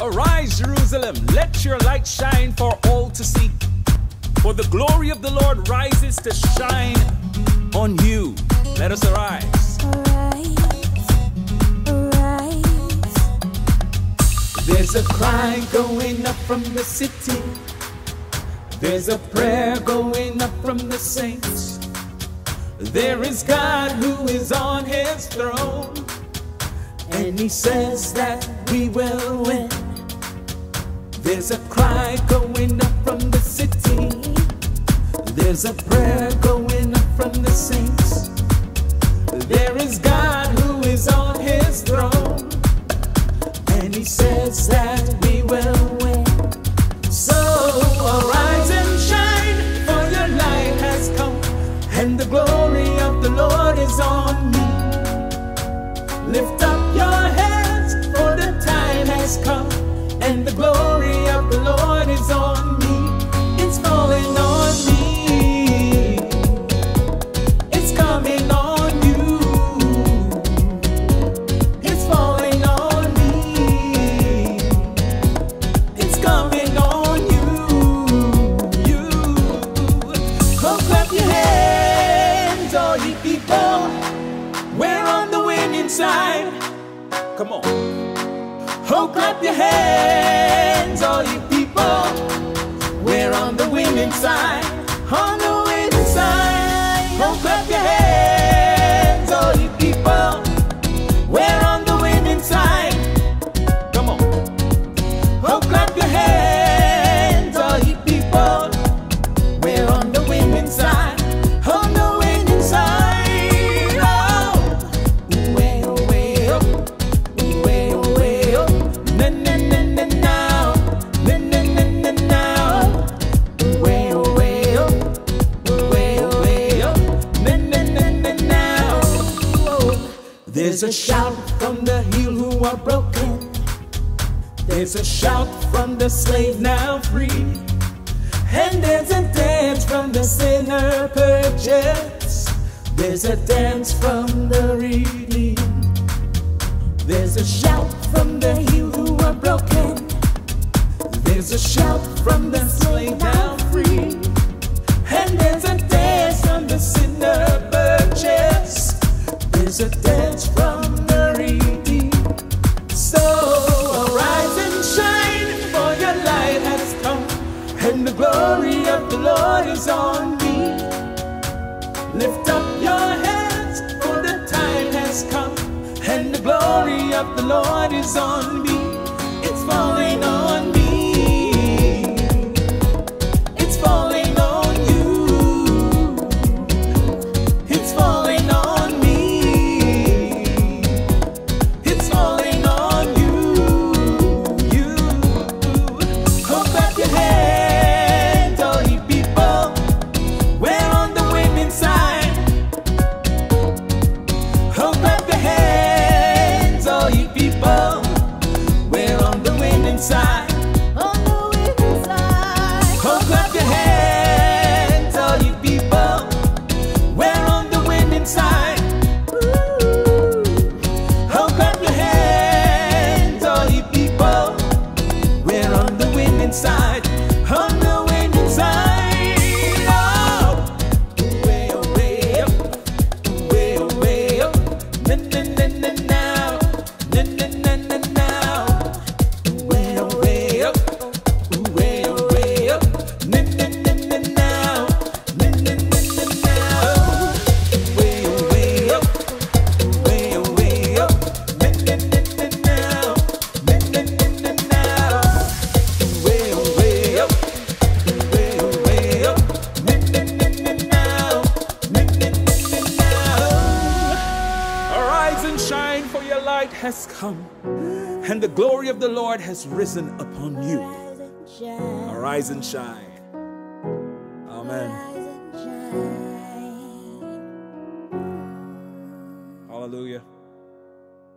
Arise, Jerusalem, let your light shine for all to see. For the glory of the Lord rises to shine on you. Let us arise. There's a cry going up from the city. There's a prayer going up from the saints. There is God who is on his throne. And he says that we will win. There's a cry going up from the city. There's a prayer going up from the saints. There is God who is on his throne. And he says that we will win. So arise and shine, for your light has come, and the glory of the Lord is on me. Lift up side. Come on. Oh, clap your hands, all you people. We're on the winning side. On the winning side. Oh, clap your hands, There's a shout from the heel who are broken. There's a shout from the slave now free. And there's a dance from the sinner purchased. There's a dance from the redeemed. There's a shout from the heel who are broken. There's a shout from the slave now free. And there's a dance from the sinner purchased. There's a dance the Lord is on me. Lift up your heads, for the time has come, and the glory of the Lord is on me. It's falling on Arise and shine, for your light has come, and the glory of the Lord has risen upon you. Rise and shine. Arise and shine. Amen. Rise and shine. Hallelujah.